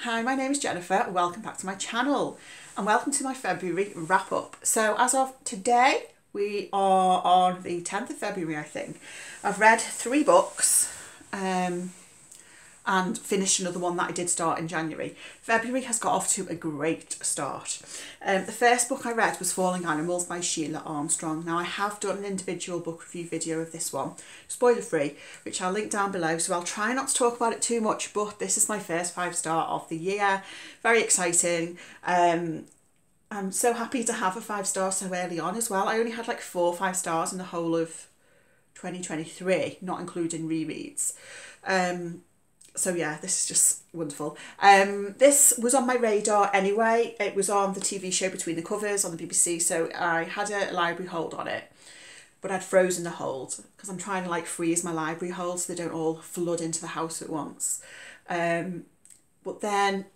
Hi, my name is Jennifer. Welcome back to my channel and welcome to my February wrap up. So, as of today, we are on the 10th of February, I think. I've read three books. Um, and finished another one that I did start in January. February has got off to a great start. Um, the first book I read was Falling Animals by Sheila Armstrong. Now I have done an individual book review video of this one, spoiler free, which I'll link down below. So I'll try not to talk about it too much, but this is my first five star of the year. Very exciting. Um, I'm so happy to have a five star so early on as well. I only had like four five stars in the whole of 2023, not including rereads. Um, so yeah, this is just wonderful. Um, this was on my radar anyway. It was on the TV show Between the Covers on the BBC, so I had a library hold on it, but I'd frozen the hold because I'm trying to like freeze my library hold so they don't all flood into the house at once. Um, but then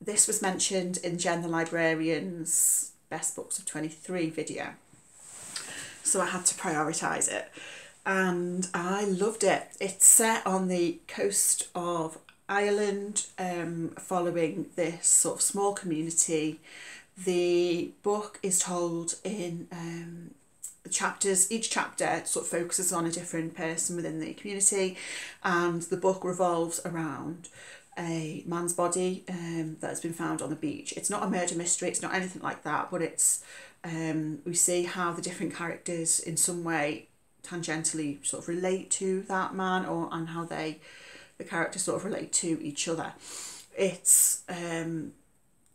this was mentioned in Jen the Librarian's Best Books of 23 video, so I had to prioritise it and I loved it. It's set on the coast of Ireland, um, following this sort of small community. The book is told in um, chapters. Each chapter sort of focuses on a different person within the community, and the book revolves around a man's body um, that has been found on the beach. It's not a murder mystery. It's not anything like that, but it's um, we see how the different characters in some way tangentially sort of relate to that man or and how they the characters sort of relate to each other. It's um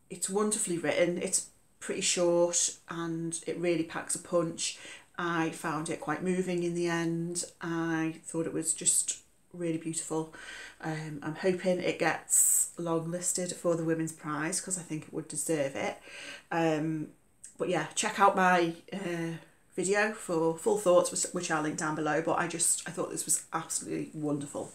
it's wonderfully written. It's pretty short and it really packs a punch. I found it quite moving in the end. I thought it was just really beautiful. Um, I'm hoping it gets longlisted for the Women's Prize because I think it would deserve it. Um, but yeah, check out my uh, video for full thoughts, which I'll link down below. But I just I thought this was absolutely wonderful.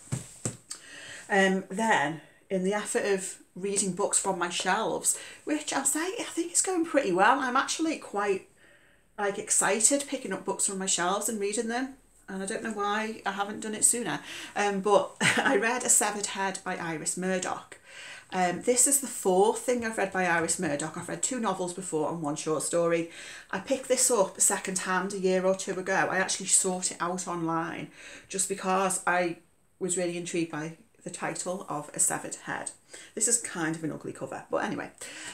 Um, then in the effort of reading books from my shelves, which I'll say I think is going pretty well. I'm actually quite like excited picking up books from my shelves and reading them. And I don't know why I haven't done it sooner. Um, but I read A Severed Head by Iris Murdoch. Um, this is the fourth thing I've read by Iris Murdoch. I've read two novels before and one short story. I picked this up second hand a year or two ago. I actually sought it out online just because I was really intrigued by the title of A Severed Head. This is kind of an ugly cover, but anyway.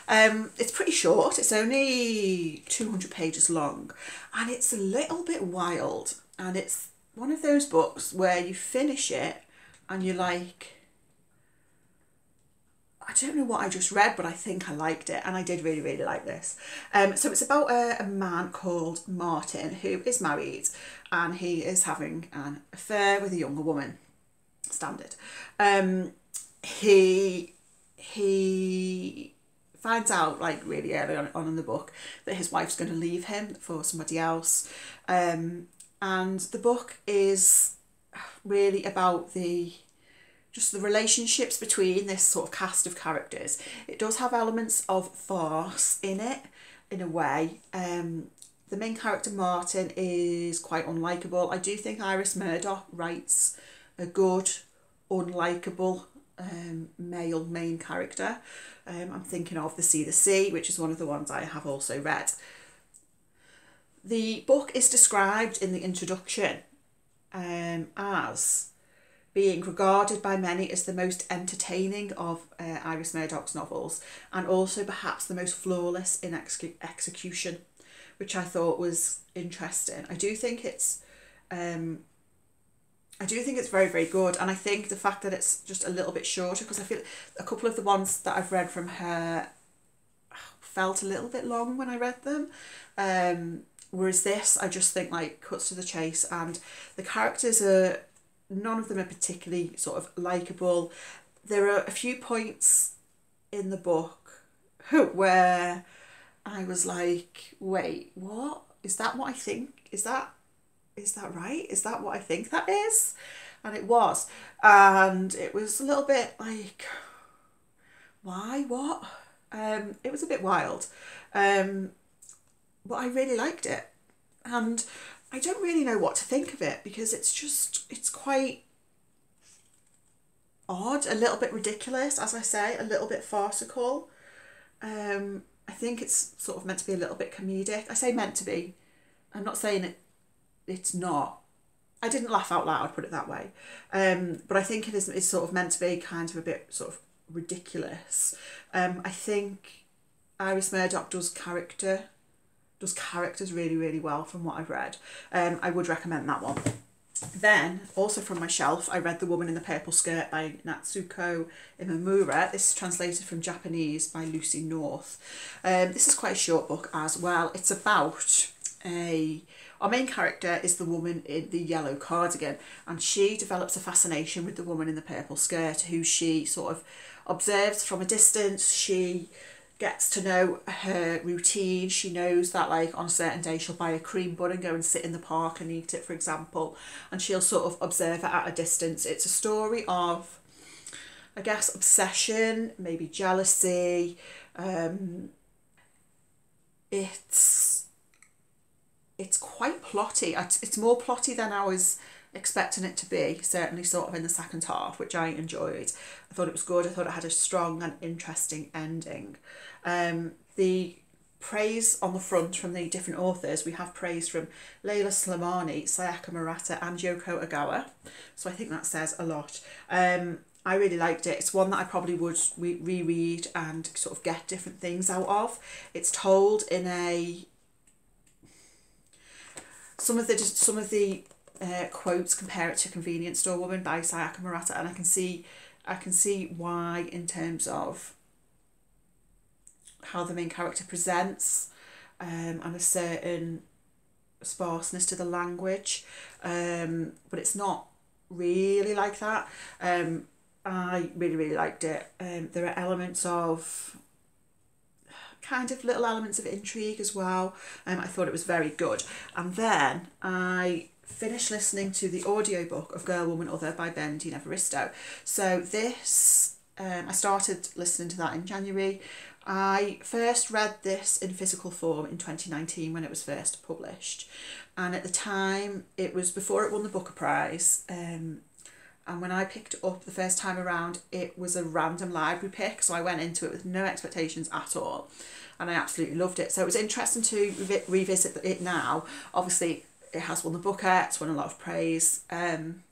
Um, it's pretty short. It's only 200 pages long and it's a little bit wild and it's one of those books where you finish it and you're like, I don't know what I just read, but I think I liked it, and I did really, really like this. Um, so it's about a, a man called Martin who is married, and he is having an affair with a younger woman. Standard. Um, he he finds out like really early on, on in the book that his wife's going to leave him for somebody else, um, and the book is really about the just the relationships between this sort of cast of characters. It does have elements of farce in it, in a way. Um, the main character Martin is quite unlikable. I do think Iris Murdoch writes a good, unlikable um, male main character. Um, I'm thinking of The Sea the Sea, which is one of the ones I have also read. The book is described in the introduction um, as being regarded by many as the most entertaining of uh, Iris Murdoch's novels and also perhaps the most flawless in ex- execution, which I thought was interesting. I do think it's. Um, I do think it's very, very good, and I think the fact that it's just a little bit shorter because I feel a couple of the ones that I've read from her felt a little bit long when I read them. Um, whereas this, I just think like cuts to the chase, and the characters are none of them are particularly sort of likable. There are a few points in the book where I was like, wait, what? Is that what I think? Is that is that right? Is that what I think that is? And it was. And it was a little bit like why? What? Um, it was a bit wild. Um, but I really liked it. And I don't really know what to think of it because it's just, it's quite, odd, a little bit ridiculous, as I say, a little bit farcical. Um, I think it's sort of meant to be a little bit comedic. I say meant to be. I'm not saying it. It's not. I didn't laugh out loud, I'd put it that way. Um, but I think it is. It's sort of meant to be kind of a bit sort of ridiculous. Um, I think Iris Murdoch does character, does characters really really well from what I've read. Um, I would recommend that one. Then, also from my shelf, I read The Woman in the Purple Skirt by Natsuko Imamura. This is translated from Japanese by Lucy North. Um, this is quite a short book as well. It's about a our main character is the woman in the yellow cardigan and she develops a fascination with the woman in the purple skirt who she sort of observes from a distance she gets to know her routine. She knows that like on a certain day she'll buy a cream bun and go and sit in the park and eat it, for example, and she'll sort of observe it at a distance. It's a story of, I guess, obsession, maybe jealousy. Um, it's it's quite plotty. It's more plotty than I was expecting it to be, certainly sort of in the second half, which I enjoyed. I thought it was good. I thought it had a strong and interesting ending. Um, the praise on the front from the different authors, we have praise from Leila Slimani, Sayaka Murata and Yoko Ogawa. So I think that says a lot. Um, I really liked it. It's one that I probably would re- reread and sort of get different things out of. It's told in a some of the some of the uh, quotes compare it to Convenience Store Woman by Sayaka Murata, and I can see I can see why in terms of how the main character presents um, and a certain sparseness to the language, um, but it's not really like that. Um, I really really liked it. Um, there are elements of kind of little elements of intrigue as well. Um, I thought it was very good. And then I finished listening to the audiobook of Girl, Woman, Other by Bernardine Evaristo. So this, um, I started listening to that in January. I first read this in physical form in 2019 when it was first published. And at the time, it was before it won the Booker Prize. Um, and when I picked it up the first time around, it was a random library pick. So I went into it with no expectations at all. And I absolutely loved it. So it was interesting to re- revisit it now. Obviously, it has won the Booker, it's won a lot of praise. Um,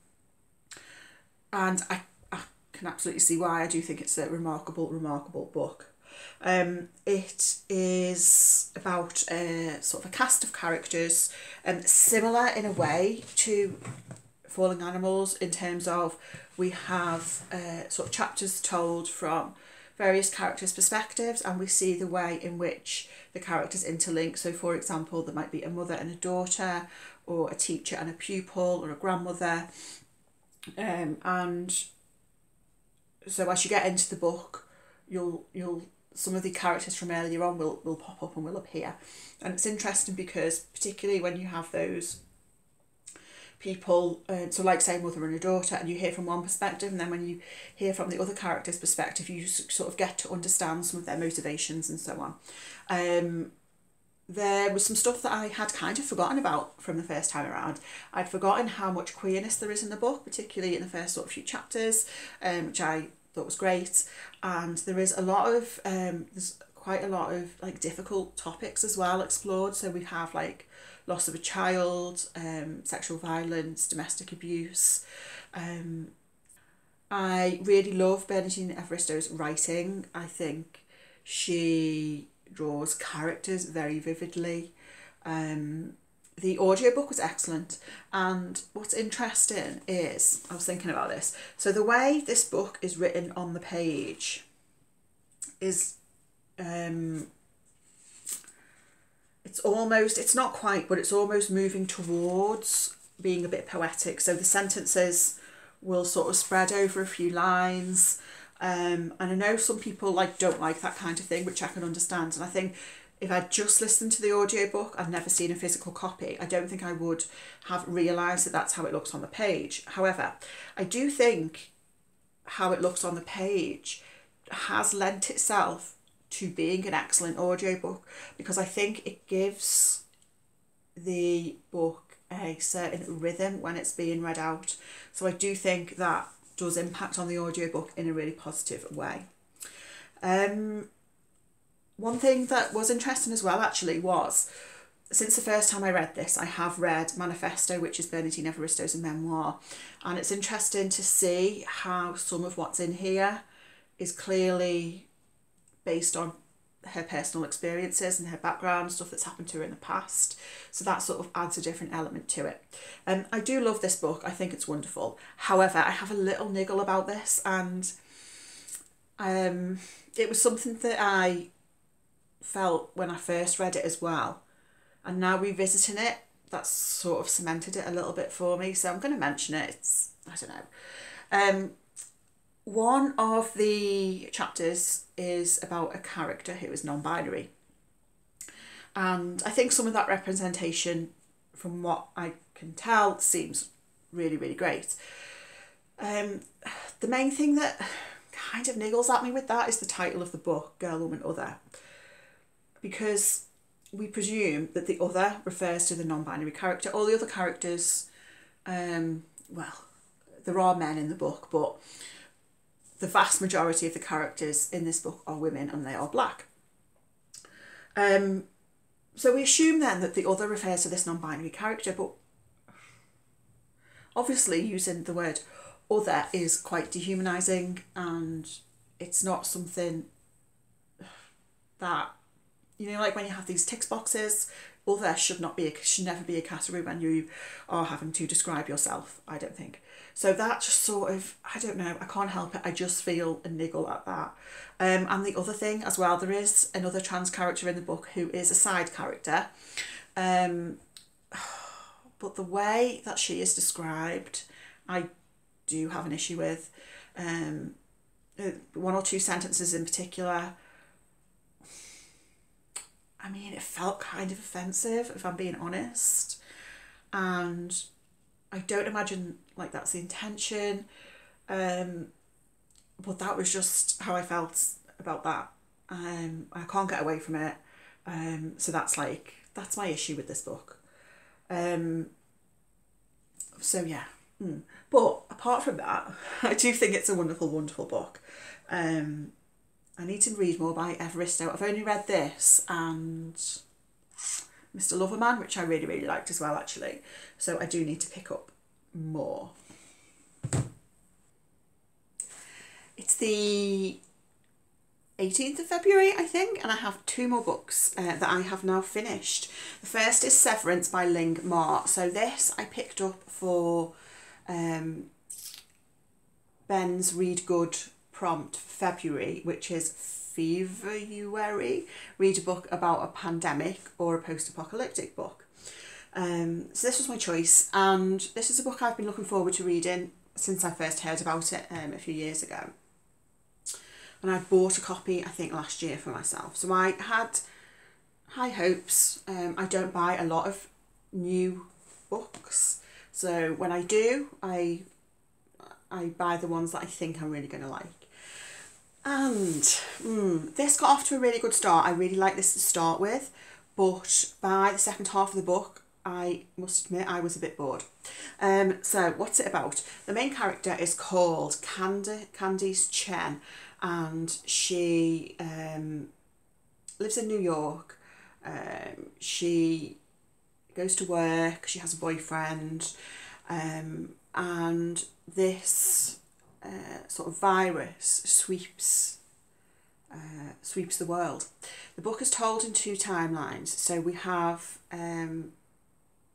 and I, I can absolutely see why. I do think it's a remarkable, remarkable book. Um, it is about a sort of a cast of characters, um, similar in a way to Falling Animals in terms of we have uh, sort of chapters told from various characters' perspectives and we see the way in which the characters interlink. So, for example, there might be a mother and a daughter, or a teacher and a pupil, or a grandmother. Um, and so as you get into the book, you'll you'll some of the characters from earlier on will, will pop up and will appear. And it's interesting because particularly when you have those people, uh, so like say mother and a daughter, and you hear from one perspective, and then when you hear from the other character's perspective, you sort of get to understand some of their motivations and so on. Um, there was some stuff that I had kind of forgotten about from the first time around. I'd forgotten how much queerness there is in the book, particularly in the first sort of few chapters, um, which I thought was great. And there is a lot of um, there's quite a lot of like difficult topics as well explored. So we have like loss of a child, um, sexual violence, domestic abuse. Um, I really love Bernardine Evaristo's writing. I think she draws characters very vividly. Um, the audiobook was excellent and what's interesting is I was thinking about this so the way this book is written on the page is um it's almost it's not quite but it's almost moving towards being a bit poetic so the sentences will sort of spread over a few lines um, and I know some people like don't like that kind of thing, which I can understand. And I think if I'd just listened to the audiobook, I'd never seen a physical copy, I don't think I would have realised that that's how it looks on the page. However, I do think how it looks on the page has lent itself to being an excellent audiobook because I think it gives the book a certain rhythm when it's being read out. So I do think that does impact on the audiobook in a really positive way. Um, one thing that was interesting as well actually was since the first time I read this, I have read Manifesto, which is Bernardine Evaristo's memoir, and it's interesting to see how some of what's in here is clearly based on her personal experiences and her background, stuff that's happened to her in the past. So that sort of adds a different element to it. Um, I do love this book. I think it's wonderful. However, I have a little niggle about this, and um, it was something that I felt when I first read it as well and now revisiting it, that's sort of cemented it a little bit for me. So I'm going to mention it. It's I don't know. Um, one of the chapters is about a character who is non-binary, and I think some of that representation, from what I can tell, seems really really great. Um, the main thing that kind of niggles at me with that is the title of the book, Girl, Woman, Other, because we presume that the other refers to the non-binary character. All the other characters, um, well, there are men in the book, but the vast majority of the characters in this book are women and they are black. Um, so we assume then that the other refers to this non-binary character, but obviously using the word other is quite dehumanizing and it's not something that you know, like when you have these tick boxes, other should not be, a, should never be a category when you are having to describe yourself, I don't think. So that just sort of, I don't know, I can't help it. I just feel a niggle at that. Um, and the other thing as well, there is another trans character in the book who is a side character. Um, but the way that she is described, I do have an issue with. Um, uh, one or two sentences in particular I mean, it felt kind of offensive, if I'm being honest. And I don't imagine like that's the intention. Um, but that was just how I felt about that. Um, I can't get away from it. Um, so that's like that's my issue with this book. Um, so yeah. Mm. But apart from that, I do think it's a wonderful, wonderful book. Um, I need to read more by Evaristo. I've only read this and Mr. Loverman, which I really, really liked as well, actually. So I do need to pick up more. It's the 18th of February, I think, and I have two more books uh, that I have now finished. The first is Severance by Ling Ma. So this I picked up for um, Ben's Read Good prompt February, which is February, read a book about a pandemic or a post-apocalyptic book. Um, so this was my choice, and this is a book I've been looking forward to reading since I first heard about it um, a few years ago. And I bought a copy, I think, last year for myself. So I had high hopes. Um, I don't buy a lot of new books. So when I do, I I buy the ones that I think I'm really going to like. And mm, this got off to a really good start. I really like this to start with, but by the second half of the book, I must admit I was a bit bored. Um, so what's it about? The main character is called Candy, Candice Chen, and she um, lives in New York. Um, she goes to work. She has a boyfriend, um, and this uh, sort of virus sweeps uh, sweeps the world. The book is told in two timelines. So we have, um,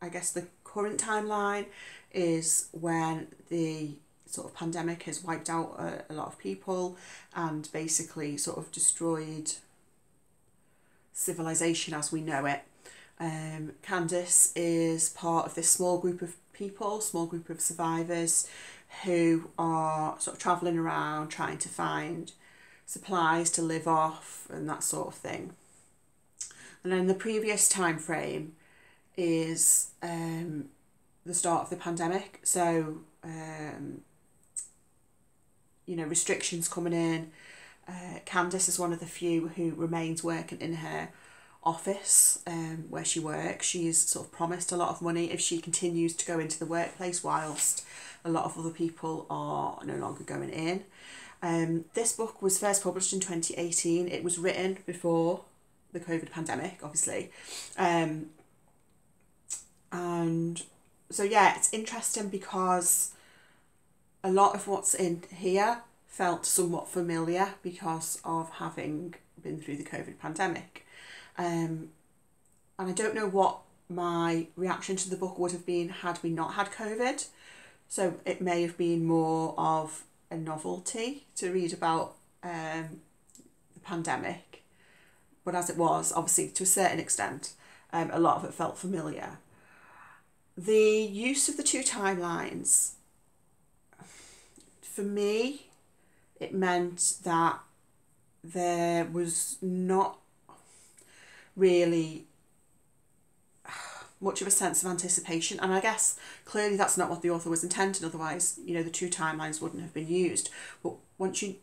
I guess, the current timeline is when the sort of pandemic has wiped out a, a lot of people and basically sort of destroyed civilization as we know it. Um, Candice is part of this small group of people, small group of survivors who are sort of travelling around trying to find supplies to live off and that sort of thing. And then the previous time frame is um, the start of the pandemic. So, um, you know, restrictions coming in. Uh, Candice is one of the few who remains working in her office um, where she works. She's sort of promised a lot of money if she continues to go into the workplace whilst a lot of other people are no longer going in. Um, this book was first published in 2018. It was written before the COVID pandemic, obviously. Um, and so, yeah, it's interesting because a lot of what's in here felt somewhat familiar because of having been through the COVID pandemic. Um, and I don't know what my reaction to the book would have been had we not had COVID. So it may have been more of a novelty to read about um, the pandemic. But as it was, obviously, to a certain extent, um, a lot of it felt familiar. The use of the two timelines, for me, it meant that there was not really much of a sense of anticipation. And I guess clearly that's not what the author was intending, otherwise, you know, the two timelines wouldn't have been used. But once you,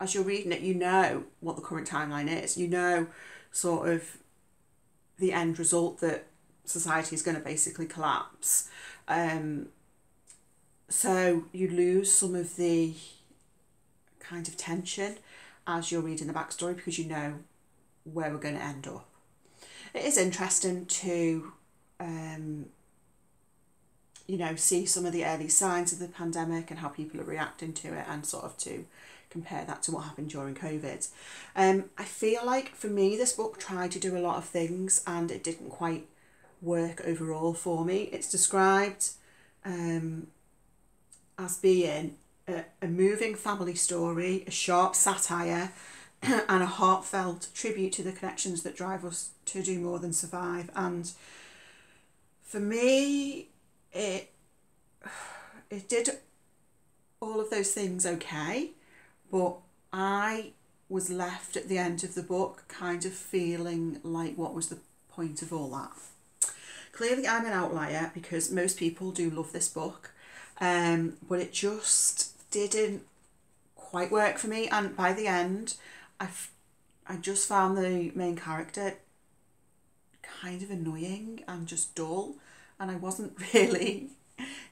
as you're reading it, you know what the current timeline is. You know sort of the end result that society is going to basically collapse. Um, so you lose some of the kind of tension as you're reading the backstory because you know where we're going to end up. It is interesting to, um, you know, see some of the early signs of the pandemic and how people are reacting to it and sort of to compare that to what happened during COVID. Um, I feel like for me, this book tried to do a lot of things and it didn't quite work overall for me. It's described um, as being a, a moving family story, a sharp satire, and a heartfelt tribute to the connections that drive us to do more than survive. And for me, it it did all of those things okay, but I was left at the end of the book kind of feeling like what was the point of all that. Clearly, I'm an outlier because most people do love this book, um, but it just didn't quite work for me. And by the end, I, I just found the main character kind of annoying and just dull, and I wasn't really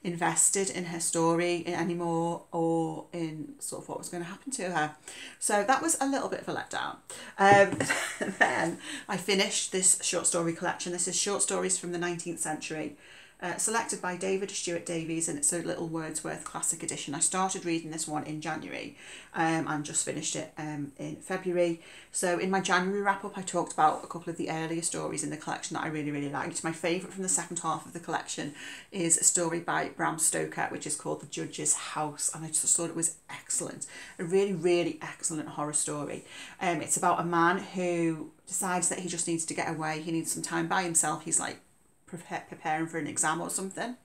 invested in her story anymore or in sort of what was going to happen to her. So that was a little bit of a letdown. Um, then I finished this short story collection. This is short stories from the 19th century uh, selected by David Stuart Davies, and it's a little Wordsworth Classic Edition. I started reading this one in January um, and just finished it um, in February. So, in my January wrap up, I talked about a couple of the earlier stories in the collection that I really, really liked. My favourite from the second half of the collection is a story by Bram Stoker, which is called The Judge's House, and I just thought it was excellent. A really, really excellent horror story. Um, it's about a man who decides that he just needs to get away, he needs some time by himself. He's like preparing for an exam or something.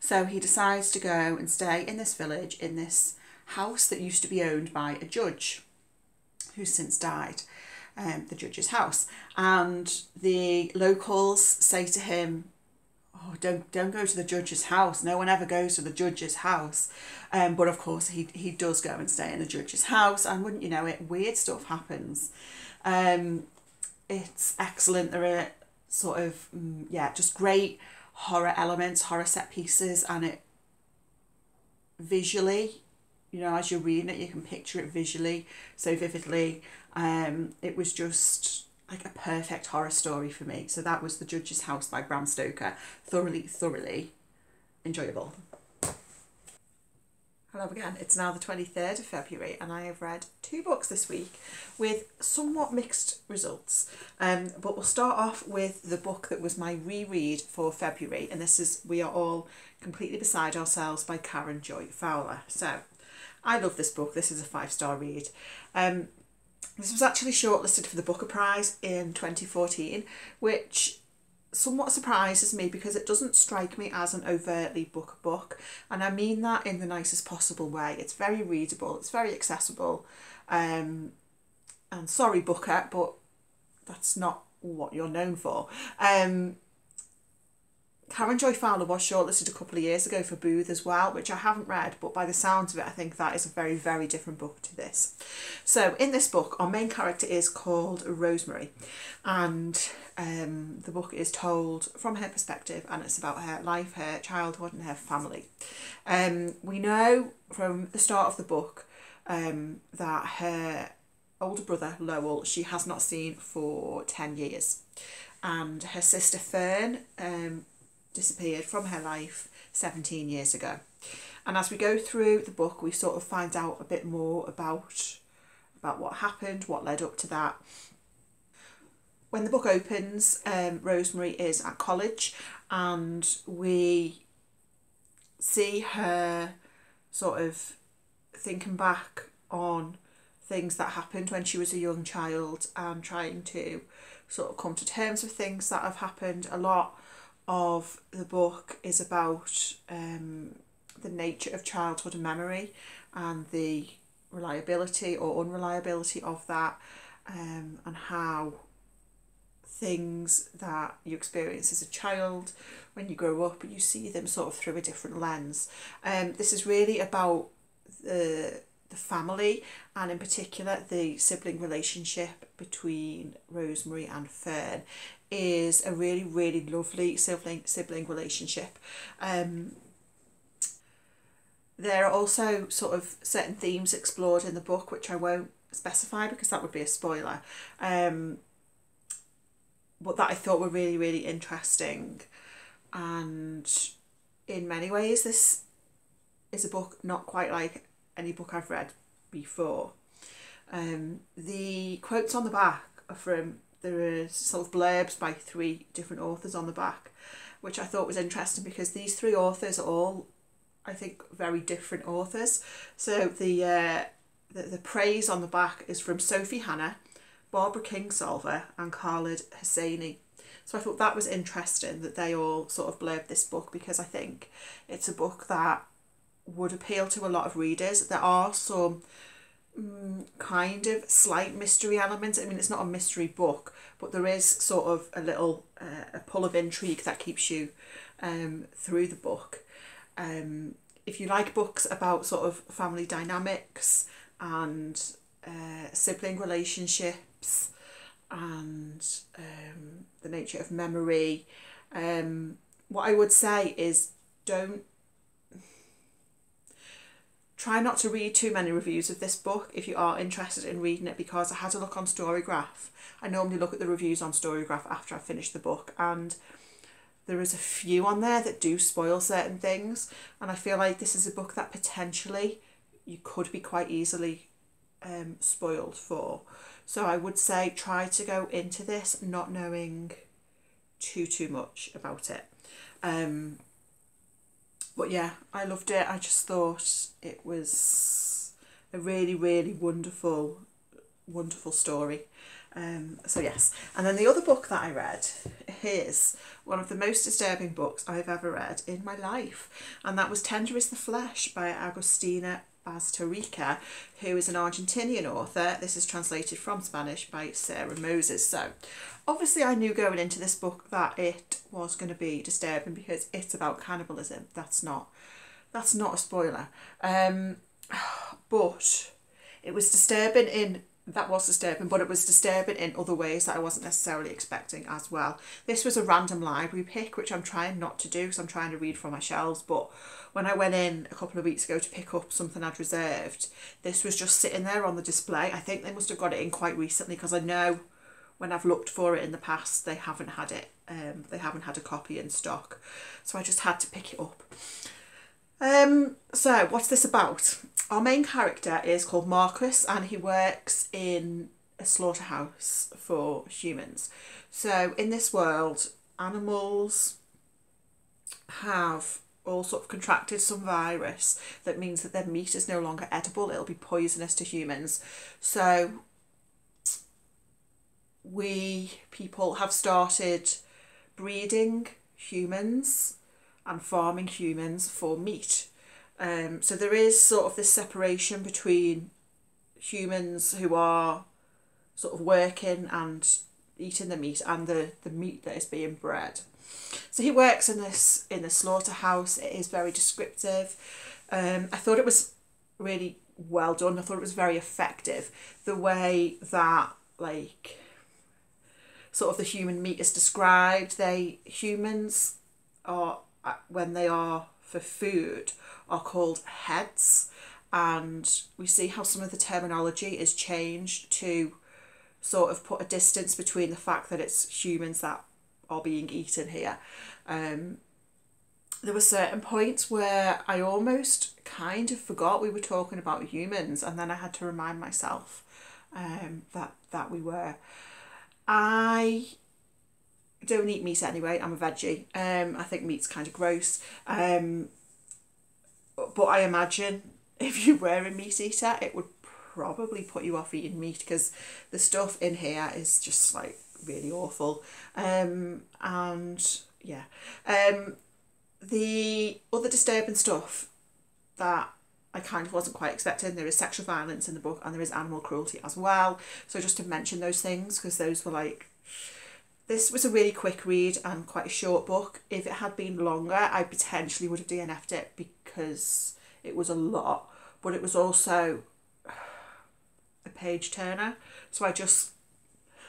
So he decides to go and stay in this village, in this house that used to be owned by a judge who's since died, um, the judge's house. And the locals say to him, Oh, don't don't go to the judge's house. No one ever goes to the judge's house. Um, but of course he he does go and stay in the judge's house, and wouldn't you know it, weird stuff happens. Um, it's excellent. There are sort of mm, yeah just great horror elements horror set pieces and it visually you know as you're reading it you can picture it visually so vividly. Um it was just like a perfect horror story for me. So that was the judge's house by bram stoker. Thoroughly thoroughly enjoyable Hello again. It's now the 23rd of February, and I have read two books this week with somewhat mixed results. Um, but we'll start off with the book that was my reread for February, and this is We Are All Completely Beside Ourselves by Karen Joy Fowler. So, I love this book. This is a five star read. Um, this was actually shortlisted for the Booker Prize in 2014, which somewhat surprises me because it doesn't strike me as an overtly book book and I mean that in the nicest possible way. It's very readable, it's very accessible. Um, and sorry Booker, but that's not what you're known for. Um, Karen Joy Fowler was shortlisted a couple of years ago for Booth as well, which I haven't read, but by the sounds of it, I think that is a very, very different book to this. So, in this book, our main character is called Rosemary, and um, the book is told from her perspective, and it's about her life, her childhood, and her family. Um, we know from the start of the book um, that her older brother, Lowell, she has not seen for 10 years. And her sister Fern um, disappeared from her life 17 years ago. And as we go through the book, we sort of find out a bit more about about what happened, what led up to that. When the book opens, um, Rosemary is at college, and we see her sort of thinking back on things that happened when she was a young child and trying to sort of come to terms with things that have happened. A lot of the book is about um, the nature of childhood memory and the reliability or unreliability of that um, and how things that you experience as a child when you grow up you see them sort of through a different lens. Um, this is really about the the family and in particular the sibling relationship between Rosemary and Fern is a really really lovely sibling sibling relationship um there are also sort of certain themes explored in the book which I won't specify because that would be a spoiler um but that I thought were really really interesting and in many ways this is a book not quite like any book I've read before. Um, the quotes on the back are from there are sort of blurbs by three different authors on the back, which I thought was interesting because these three authors are all, I think, very different authors. So the uh, the, the praise on the back is from Sophie Hannah, Barbara Kingsolver, and Khaled Hosseini. So I thought that was interesting that they all sort of blurbed this book because I think it's a book that would appeal to a lot of readers. There are some um, kind of slight mystery elements. I mean, it's not a mystery book, but there is sort of a little uh, a pull of intrigue that keeps you um, through the book. Um, if you like books about sort of family dynamics and uh, sibling relationships and um, the nature of memory, um, what I would say is don't Try not to read too many reviews of this book if you are interested in reading it because I had a look on Storygraph. I normally look at the reviews on Storygraph after I finish the book and there is a few on there that do spoil certain things and I feel like this is a book that potentially you could be quite easily um, spoiled for. So I would say try to go into this not knowing too too much about it. Um, but yeah, I loved it. I just thought it was a really, really wonderful, wonderful story. Um, so yes, and then the other book that I read is one of the most disturbing books I've ever read in my life, and that was Tender is the Flesh by Agustina Bazterrica, who is an Argentinian author. This is translated from Spanish by Sarah Moses. So, obviously, I knew going into this book that it was going to be disturbing because it's about cannibalism. That's not that's not a spoiler. Um, but it was disturbing in that was disturbing, but it was disturbing in other ways that I wasn't necessarily expecting as well. This was a random library pick, which I'm trying not to do because I'm trying to read from my shelves. But when I went in a couple of weeks ago to pick up something I'd reserved, this was just sitting there on the display. I think they must have got it in quite recently because I know when I've looked for it in the past, they haven't had it. Um, they haven't had a copy in stock, so I just had to pick it up. Um, so what's this about? Our main character is called Marcus and he works in a slaughterhouse for humans. So in this world, animals have all sort of contracted some virus that means that their meat is no longer edible. It'll be poisonous to humans. So we people have started breeding humans and farming humans for meat. Um, so there is sort of this separation between humans who are sort of working and eating the meat and the, the meat that is being bred. So he works in this in the slaughterhouse. It is very descriptive. Um, I thought it was really well done. I thought it was very effective. The way that like sort of the human meat is described. They humans are when they are for food are called heads, and we see how some of the terminology is changed to sort of put a distance between the fact that it's humans that are being eaten here. Um, there were certain points where I almost kind of forgot we were talking about humans, and then I had to remind myself um, that that we were. I don't eat meat anyway. I'm a veggie. Um, I think meat's kind of gross. Um, but I imagine if you were a meat eater, it would probably put you off eating meat because the stuff in here is just like really awful. Um, and yeah, um, the other disturbing stuff that I kind of wasn't quite expecting. There is sexual violence in the book and there is animal cruelty as well. So just to mention those things because those were like this was a really quick read and quite a short book. If it had been longer, I potentially would have DNF'd it because it was a lot, but it was also a page turner. So I just,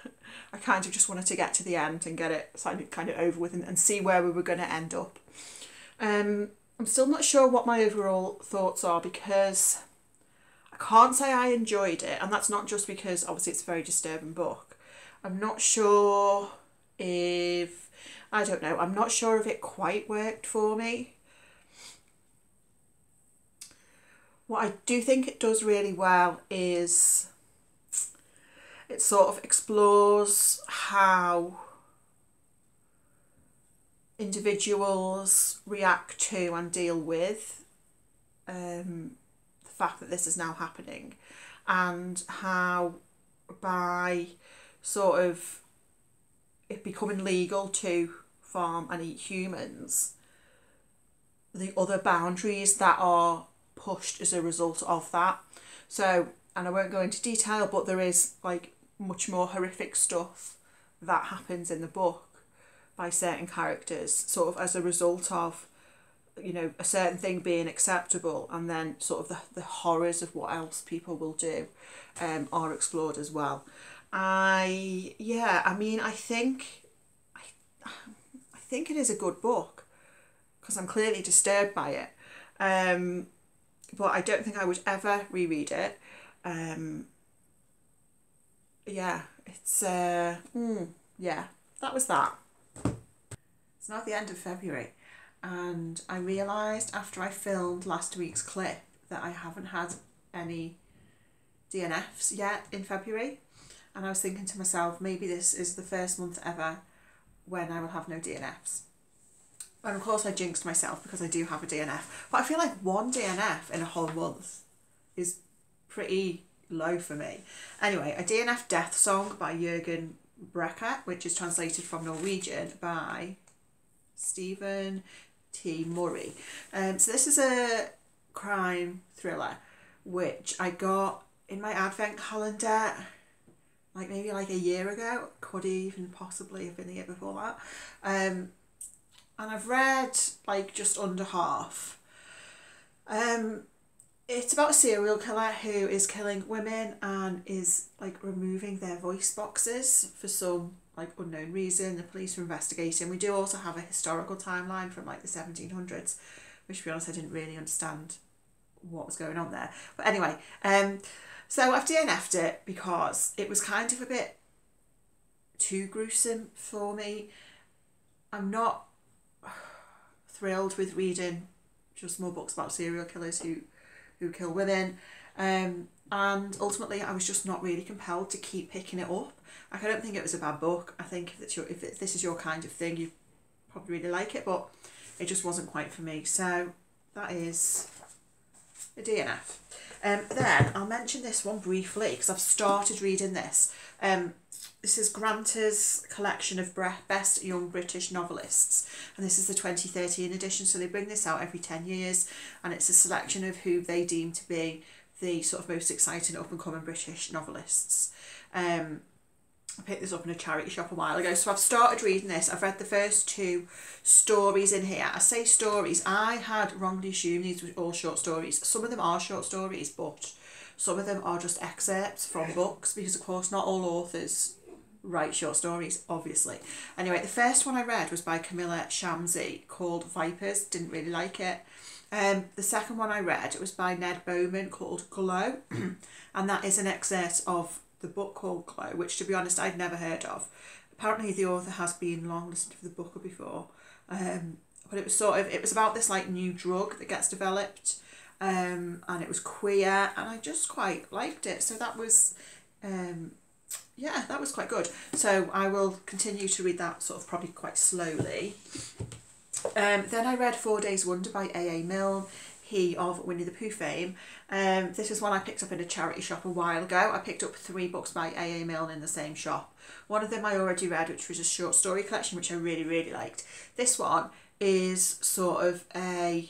I kind of just wanted to get to the end and get it kind of over with and, and see where we were going to end up. Um, I'm still not sure what my overall thoughts are because I can't say I enjoyed it, and that's not just because obviously it's a very disturbing book. I'm not sure if I don't know, I'm not sure if it quite worked for me. What I do think it does really well is it sort of explores how individuals react to and deal with um, the fact that this is now happening and how by sort of it becoming legal to farm and eat humans, the other boundaries that are pushed as a result of that. So, and I won't go into detail, but there is like much more horrific stuff that happens in the book by certain characters, sort of as a result of, you know, a certain thing being acceptable, and then sort of the, the horrors of what else people will do um, are explored as well. I yeah, I mean, I think I I think it is a good book because I'm clearly disturbed by it. Um, but I don't think I would ever reread it. Um, yeah, it's uh, mm, yeah, that was that. It's now the end of February, and I realised after I filmed last week's clip that I haven't had any DNFs yet in February and I was thinking to myself, maybe this is the first month ever when I will have no DNFs. And of course, I jinxed myself because I do have a DNF. But I feel like one DNF in a whole month is pretty low for me. Anyway, a DNF death song by Jürgen Brekke, which is translated from Norwegian by Stephen T. Murray. Um, so this is a crime thriller which I got in my advent calendar like maybe like a year ago, could even possibly have been the year before that. Um, and I've read like just under half. Um, it's about a serial killer who is killing women and is like removing their voice boxes for some like unknown reason. The police are investigating. We do also have a historical timeline from like the 1700s, which to be honest I didn't really understand what was going on there. But anyway, um, so I've DNF'd it because it was kind of a bit too gruesome for me. I'm not thrilled with reading just more books about serial killers who who kill women. Um, and ultimately, I was just not really compelled to keep picking it up. Like, I don't think it was a bad book. I think if, it's your, if this is your kind of thing, you probably really like it, but it just wasn't quite for me. So that is a DNF. Um, then I'll mention this one briefly because I've started reading this. Um, this is Granta's collection of best young British novelists, and this is the 2013 edition. So they bring this out every 10 years, and it's a selection of who they deem to be the sort of most exciting up and coming British novelists. Um, I picked this up in a charity shop a while ago. So I've started reading this. I've read the first two stories in here. I say stories. I had wrongly assumed these were all short stories. Some of them are short stories, but some of them are just excerpts from books because, of course, not all authors write short stories, obviously. Anyway, the first one I read was by Kamila Shamsie called Vipers. Didn't really like it. Um, the second one I read it was by Ned Beauman called Glow, and that is an excerpt of the book called Glow, which to be honest I'd never heard of. Apparently the author has been long longlisted for the Booker before, um, but it was sort of it was about this like new drug that gets developed, um, and it was queer, and I just quite liked it. So that was, um, yeah, that was quite good. So I will continue to read that sort of probably quite slowly. Um, then I read Four Days Wonder by A.A. Milne he of Winnie the Pooh fame. Um, this is one I picked up in a charity shop a while ago. I picked up three books by A.A. Milne in the same shop. One of them I already read, which was a short story collection, which I really, really liked. This one is sort of a,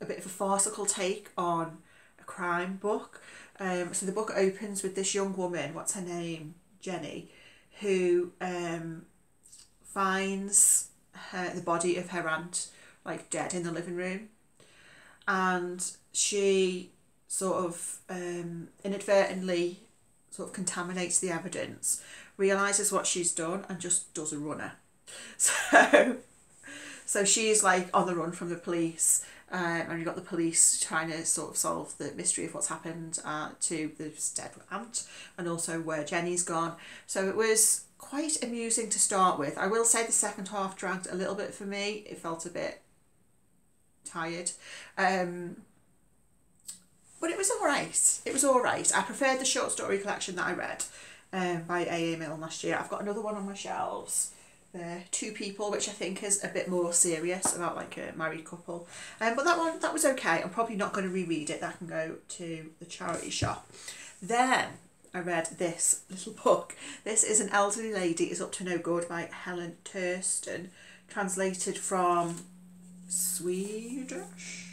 a bit of a farcical take on a crime book. Um, so the book opens with this young woman, what's her name? Jenny, who um, finds her, the body of her aunt like dead in the living room and she sort of um, inadvertently sort of contaminates the evidence, realizes what she's done, and just does a runner. So, so she's like on the run from the police, um, and you've got the police trying to sort of solve the mystery of what's happened uh, to the dead aunt, and also where Jenny's gone. So it was quite amusing to start with. I will say the second half dragged a little bit for me. It felt a bit tired. Um, but it was all right. It was all right. I preferred the short story collection that I read um, by A.A. Milne last year. I've got another one on my shelves. There, two people, which I think is a bit more serious about like a married couple. Um, but that one that was okay. I'm probably not going to reread it. That can go to the charity shop. Then I read this little book. This is an elderly lady is up to no good by Helen Tursten, translated from Swedish.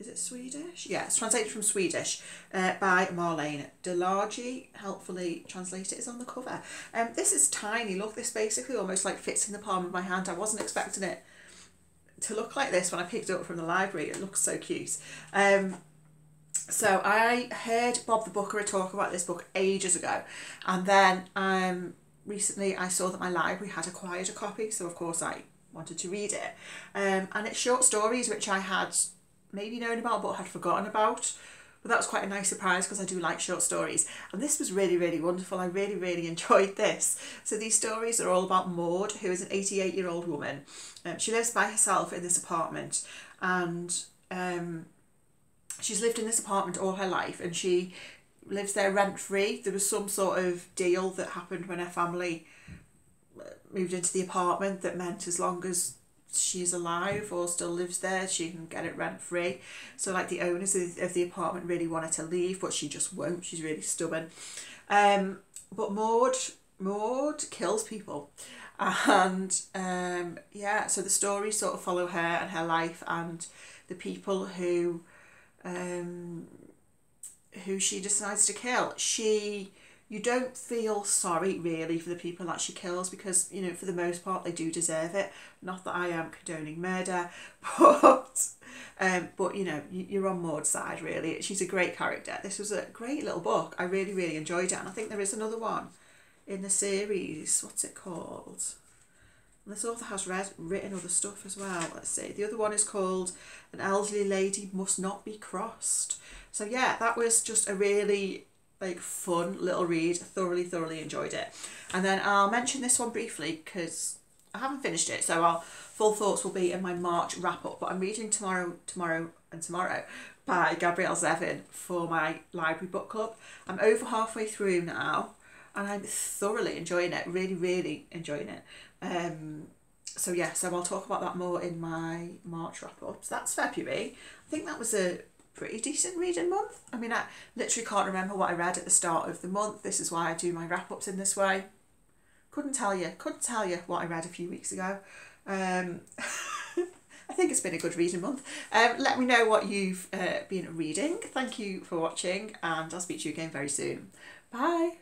Is it Swedish? Yeah, it's translated from Swedish uh, by Marlaine Delargy. Helpfully translated is on the cover. Um, this is tiny. Look, this basically almost like fits in the palm of my hand. I wasn't expecting it to look like this when I picked it up from the library. It looks so cute. Um, so I heard Bob the Bookerer talk about this book ages ago, and then um, recently I saw that my library had acquired a copy. So of course I wanted to read it. Um, and it's short stories which I had maybe known about but had forgotten about. But that was quite a nice surprise because I do like short stories. And this was really, really wonderful. I really, really enjoyed this. So these stories are all about Maud, who is an 88 year old woman. Um, she lives by herself in this apartment and um, she's lived in this apartment all her life and she lives there rent free. There was some sort of deal that happened when her family moved into the apartment that meant as long as she's alive or still lives there, she can get it rent free. So like the owners of, the apartment really wanted to leave, but she just won't. She's really stubborn. Um, but Maud, Maud kills people, and um, yeah. So the stories sort of follow her and her life and the people who, um, who she decides to kill. She you don't feel sorry really for the people that she kills because you know for the most part they do deserve it. Not that i am condoning murder but um but you know you're on maud's side really. She's a great character. This was a great little book. I really really enjoyed it and i think there is another one in the series. What's it called? This author has read written other stuff as well. Let's see. The other one is called an elderly lady must not be crossed. So yeah that was just a really like fun little read. Thoroughly, thoroughly enjoyed it. And then I'll mention this one briefly because I haven't finished it, so our full thoughts will be in my March wrap up. But I'm reading tomorrow, tomorrow, and tomorrow by Gabrielle Zevin for my library book club. I'm over halfway through now, and I'm thoroughly enjoying it. Really, really enjoying it. Um, so yeah, so I'll talk about that more in my March wrap up. So that's February. I think that was a pretty decent reading month. I mean, I literally can't remember what I read at the start of the month. This is why I do my wrap ups in this way. Couldn't tell you, couldn't tell you what I read a few weeks ago. Um, I think it's been a good reading month. Um, let me know what you've uh, been reading. Thank you for watching, and I'll speak to you again very soon. Bye.